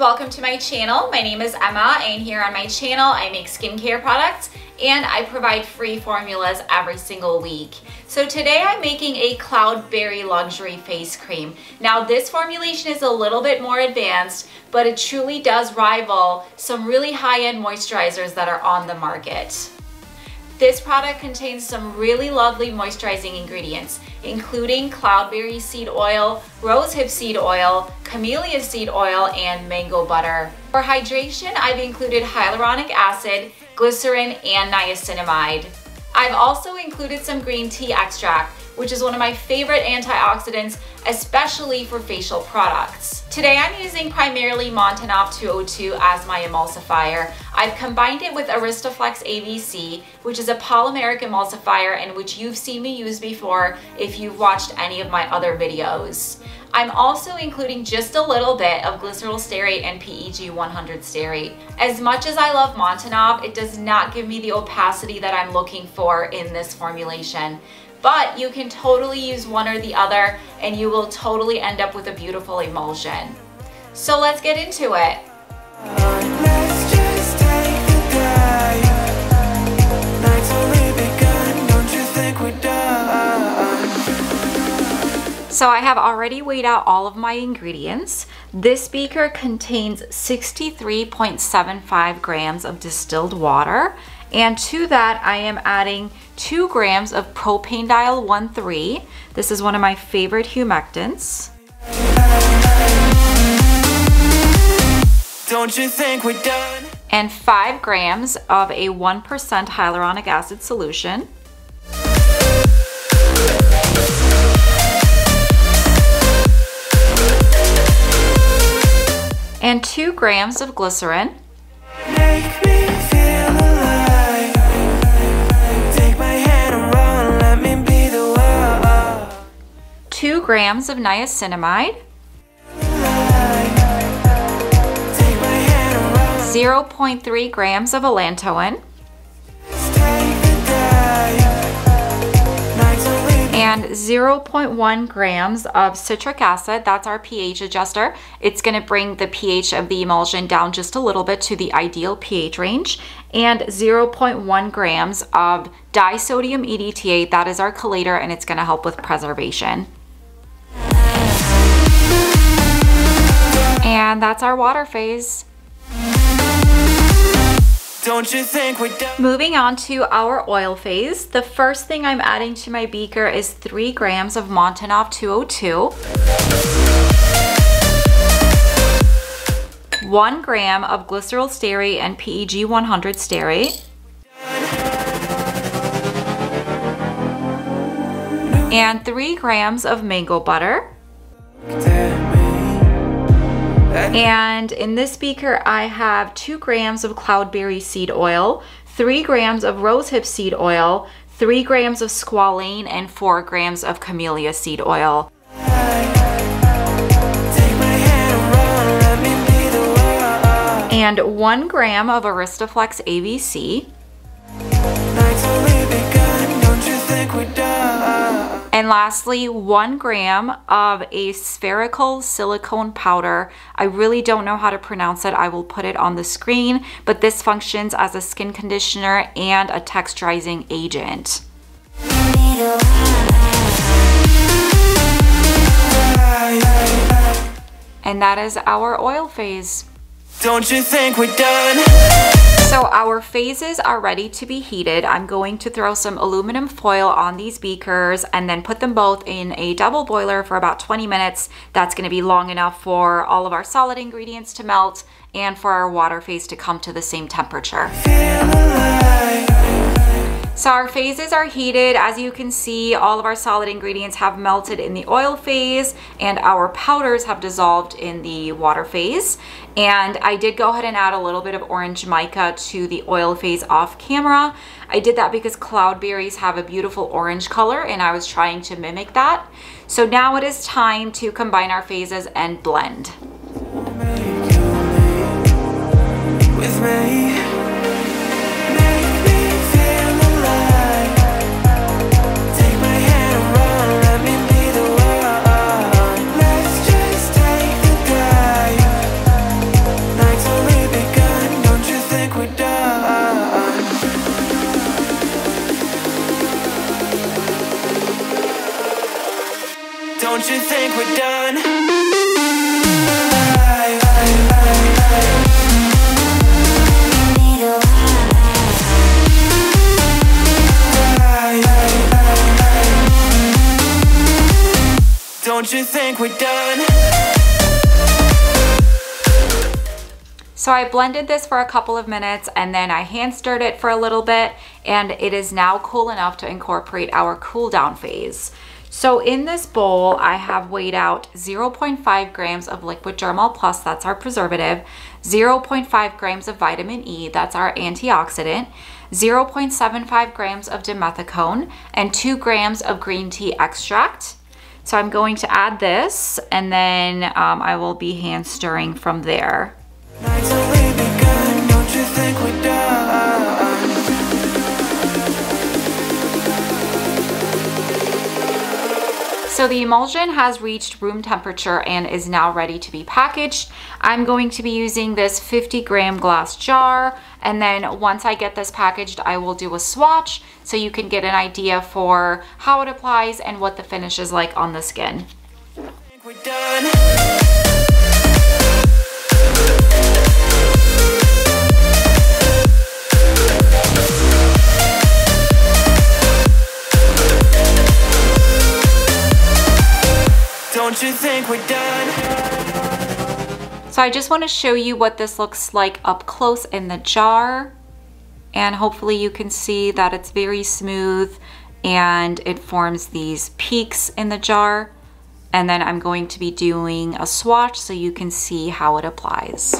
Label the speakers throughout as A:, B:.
A: welcome to my channel. My name is Emma and here on my channel I make skincare products and I provide free formulas every single week. So today I'm making a Cloudberry Luxury Face Cream. Now this formulation is a little bit more advanced, but it truly does rival some really high-end moisturizers that are on the market. This product contains some really lovely moisturizing ingredients, including cloudberry seed oil, rosehip seed oil, camellia seed oil, and mango butter. For hydration, I've included hyaluronic acid, glycerin, and niacinamide. I've also included some green tea extract, which is one of my favorite antioxidants, especially for facial products. Today I'm using primarily Montanov 202 as my emulsifier. I've combined it with Aristoflex AVC, which is a polymeric emulsifier and which you've seen me use before if you've watched any of my other videos. I'm also including just a little bit of glycerol stearate and PEG 100 stearate. As much as I love Montanov, it does not give me the opacity that I'm looking for in this formulation but you can totally use one or the other and you will totally end up with a beautiful emulsion. So let's get into it. So I have already weighed out all of my ingredients. This beaker contains 63.75 grams of distilled water and to that, I am adding two grams of propanediol 1,3. This is one of my favorite humectants. Don't you think we're done? And five grams of a 1% hyaluronic acid solution. And two grams of glycerin. 2 grams of niacinamide, 0.3 grams of allantoin, and 0.1 grams of citric acid. That's our pH adjuster. It's going to bring the pH of the emulsion down just a little bit to the ideal pH range. And 0.1 grams of disodium EDTA. That is our chelator and it's going to help with preservation. And that's our water phase. Don't you think we're done? Moving on to our oil phase, the first thing I'm adding to my beaker is 3 grams of Montanov 202. 1 gram of glycerol stearate and PEG 100 stearate. And 3 grams of mango butter. And in this beaker, I have two grams of cloudberry seed oil, three grams of rosehip seed oil, three grams of squalane, and four grams of camellia seed oil. And one gram of Aristoflex AVC. And lastly, one gram of a spherical silicone powder. I really don't know how to pronounce it. I will put it on the screen, but this functions as a skin conditioner and a texturizing agent. And that is our oil phase. Don't you think we're done? So our phases are ready to be heated. I'm going to throw some aluminum foil on these beakers and then put them both in a double boiler for about 20 minutes. That's gonna be long enough for all of our solid ingredients to melt and for our water phase to come to the same temperature. So our phases are heated. As you can see, all of our solid ingredients have melted in the oil phase and our powders have dissolved in the water phase. And I did go ahead and add a little bit of orange mica to the oil phase off camera. I did that because cloudberries have a beautiful orange color and I was trying to mimic that. So now it is time to combine our phases and blend.
B: You think we're done?
A: So I blended this for a couple of minutes and then I hand stirred it for a little bit and it is now cool enough to incorporate our cool down phase. So in this bowl, I have weighed out 0.5 grams of liquid Germall Plus, that's our preservative, 0.5 grams of vitamin E, that's our antioxidant, 0.75 grams of dimethicone, and 2 grams of green tea extract. So I'm going to add this and then um, I will be hand stirring from there. So the emulsion has reached room temperature and is now ready to be packaged. I'm going to be using this 50 gram glass jar and then once I get this packaged I will do a swatch so you can get an idea for how it applies and what the finish is like on the skin.
B: Don't you think we're done?
A: So I just want to show you what this looks like up close in the jar. And hopefully you can see that it's very smooth and it forms these peaks in the jar. And then I'm going to be doing a swatch so you can see how it applies.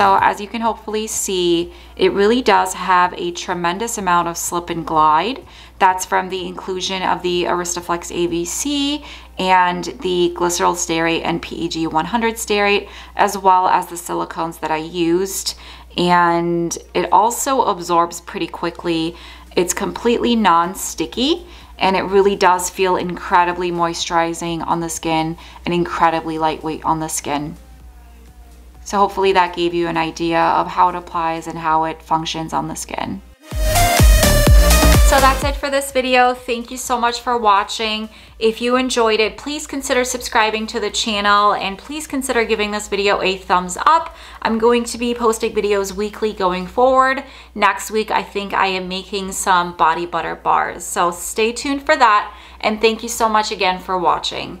A: So as you can hopefully see, it really does have a tremendous amount of slip and glide. That's from the inclusion of the Aristoflex AVC and the glycerol stearate and PEG 100 stearate, as well as the silicones that I used. And it also absorbs pretty quickly. It's completely non-sticky and it really does feel incredibly moisturizing on the skin and incredibly lightweight on the skin. So hopefully that gave you an idea of how it applies and how it functions on the skin. So that's it for this video. Thank you so much for watching. If you enjoyed it, please consider subscribing to the channel and please consider giving this video a thumbs up. I'm going to be posting videos weekly going forward. Next week, I think I am making some body butter bars. So stay tuned for that. And thank you so much again for watching.